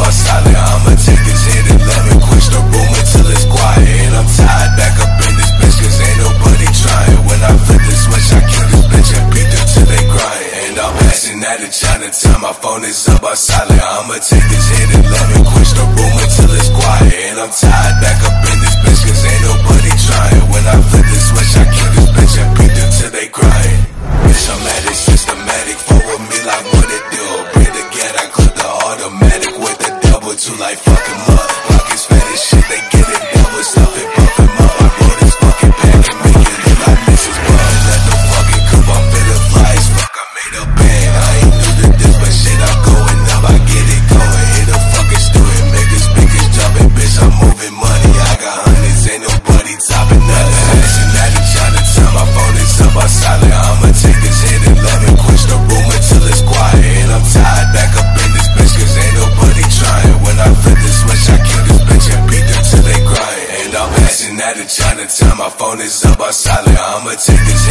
about silent, I'ma take this hit and let me quench the room until it's quiet. And I'm tied back up in this bitch, cause ain't nobody trying. When I flip the switch, I kill this bitch and beat them till they crying. And I'm passing out of Chinatown, my phone is up, I'm silent. I'ma take this hit and let me quench the room until it's quiet. And I'm tired. Him up. Fat as shit, they get it double stuff up. I roll this fucking and make it Mrs. Buzz. Let the fucking coupe, I'm feeling fly fuck. I made a band. I ain't new to this, but shit, I'm going up. I get it going. Hit a fucking student, make this bitches jumping, bitch. I'm moving money. I got hundreds, ain't nobody topping each other, time my phone is up, I'm silent. And out of Chinatown, my phone is up, I'm silent. I'ma take this